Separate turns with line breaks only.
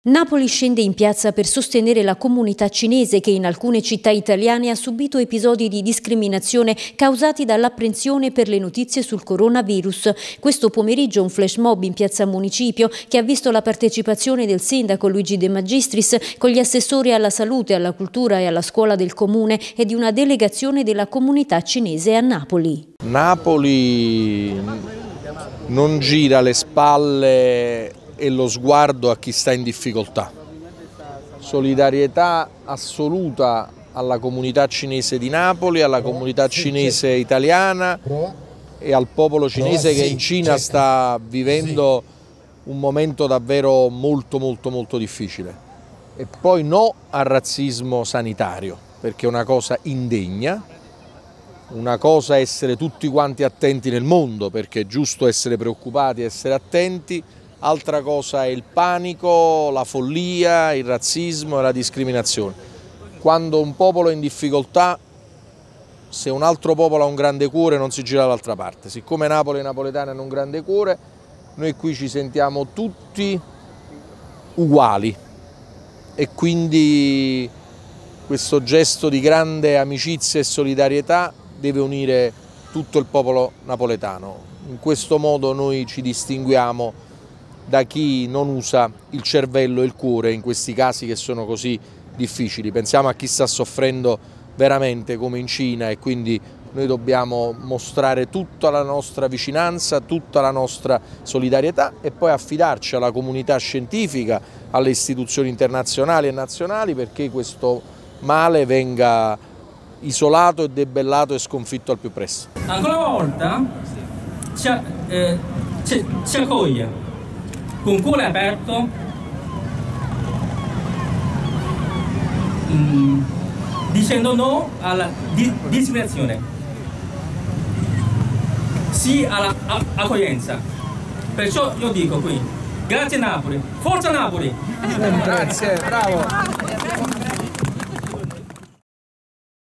Napoli scende in piazza per sostenere la comunità cinese che in alcune città italiane ha subito episodi di discriminazione causati dall'apprensione per le notizie sul coronavirus. Questo pomeriggio un flash mob in piazza Municipio che ha visto la partecipazione del sindaco Luigi De Magistris con gli assessori alla salute, alla cultura e alla scuola del comune e di una delegazione della comunità cinese a Napoli.
Napoli non gira le spalle e lo sguardo a chi sta in difficoltà. Solidarietà assoluta alla comunità cinese di Napoli, alla comunità cinese italiana e al popolo cinese che in Cina sta vivendo un momento davvero molto molto molto difficile. E poi no al razzismo sanitario, perché è una cosa indegna, una cosa è essere tutti quanti attenti nel mondo, perché è giusto essere preoccupati, essere attenti, altra cosa è il panico, la follia, il razzismo e la discriminazione. Quando un popolo è in difficoltà, se un altro popolo ha un grande cuore non si gira dall'altra parte. Siccome Napoli e i napoletani hanno un grande cuore, noi qui ci sentiamo tutti uguali e quindi questo gesto di grande amicizia e solidarietà deve unire tutto il popolo napoletano. In questo modo noi ci distinguiamo da chi non usa il cervello e il cuore in questi casi che sono così difficili. Pensiamo a chi sta soffrendo veramente come in Cina e quindi noi dobbiamo mostrare tutta la nostra vicinanza, tutta la nostra solidarietà e poi affidarci alla comunità scientifica, alle istituzioni internazionali e nazionali perché questo male venga isolato e debellato e sconfitto al più presto.
Ancora una volta eh, ci accoglie con cuore aperto mm, dicendo no alla di discriminazione, sì all'accoglienza. Perciò io dico qui, grazie Napoli, forza Napoli!
Grazie, bravo!